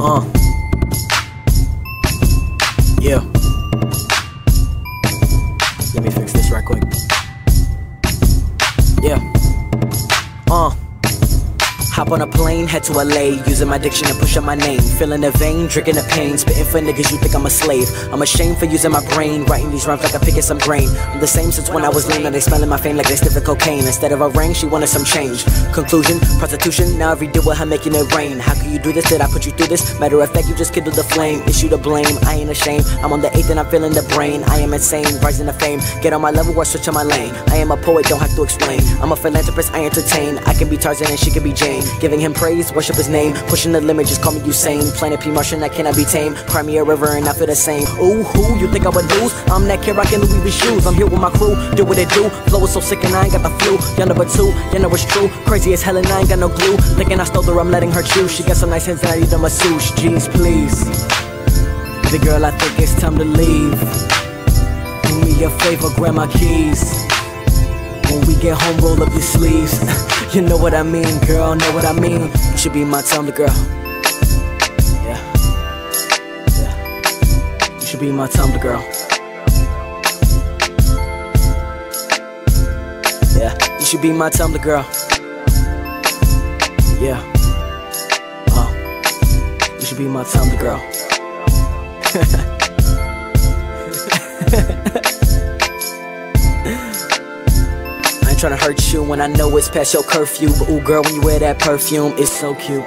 Uh. Yeah. Let me fix this right quick. Yeah. Uh. Hop on a plane, head to LA, using my diction to push up my name. Feeling the vein, drinking the pain, spitting for niggas, you think I'm a slave. I'm ashamed for using my brain, writing these rhymes like I'm picking some grain. I'm the same since when I was lame, and they smelling my fame like they sniffing cocaine. Instead of a ring, she wanted some change. Conclusion, prostitution, now every deal with her making it rain. How can you do this? Did I put you through this? Matter of fact, you just kindled the flame. issue to blame, I ain't ashamed. I'm on the eighth and I'm feeling the brain. I am insane, rising to fame. Get on my level or switch on my lane. I am a poet, don't have to explain. I'm a philanthropist, I entertain. I can be Tarzan and she can be Jane. Giving him praise, worship his name. Pushing the limit, just call me Usain. Planet P Martian, that cannot be tamed. Cry me a river and I feel the same. Ooh, who you think I would lose? I'm that kid rocking Louis V shoes. I'm here with my crew, do what they do. Flow is so sick and I ain't got the flu. Y'all number two, you know it's true. Crazy as hell and I ain't got no glue. Thinking I stole her, I'm letting her choose. She got some nice hands and I need a masseuse. Jeez, please. The girl, I think it's time to leave. Do me a favor, grab my keys. Get home, roll up your sleeves. you know what I mean, girl, know what I mean. You should be my Tumblr girl. Yeah. Yeah. You should be my Tumblr girl. Yeah. You should be my Tumblr girl. Yeah. Oh. You should be my Tumblr girl. Ain't tryna hurt you when I know it's past your curfew. But ooh, girl, when you wear that perfume, it's so cute.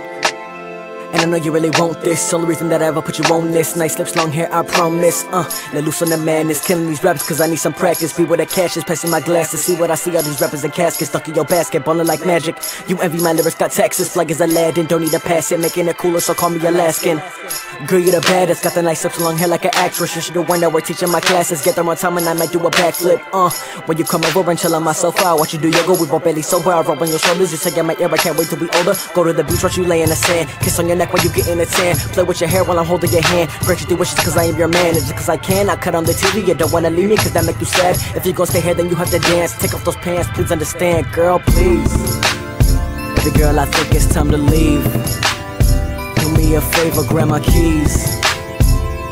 And I know you really want this. Only reason that I ever put you on this. Nice lips, long hair, I promise. Uh, let loose on the madness. Killing these raps cause I need some practice. Be where the cash is, passing my glasses. See what I see, all these rappers in caskets. Stuck in your basket, ballin' like magic. You envy my lyrics, got Texas. Flag as Aladdin, don't need to pass it. Making it cooler, so call me Alaskan. Girl, you the baddest. Got the nice lips, long hair like an actress. You should the one that we're teaching my classes. Get them on time and I might do a backflip. Uh, when you come over and chill on my sofa, watch you do yoga. We both barely sober. I rub on your shoulders. You say in my ear, I can't wait till we older. Go to the beach, watch you lay in the sand. Kiss on your neck while you get in the tan. Play with your hair while I'm holding your hand. Grant you three wishes cause I am your man. Just cause I can, I cut on the TV. You don't wanna leave me cause that make you sad. If you gon' stay here, then you have to dance. Take off those pants, please understand. Girl, please. Baby girl, I think it's time to leave. Do me a favor, grab my keys.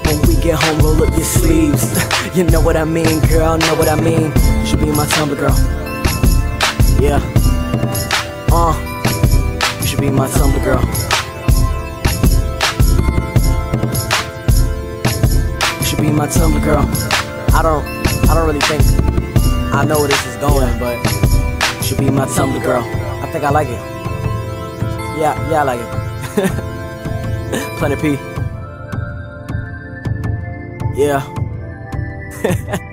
When we get home, roll up your sleeves. you know what I mean, girl, know what I mean. You should be my Tumblr girl. Yeah. Uh. You should be my Tumblr girl. My Tumblr girl. I don't, I don't really think I know where this is going, but should be my Tumblr girl. I think I like it. Yeah, yeah, I like it. Planet P. Yeah.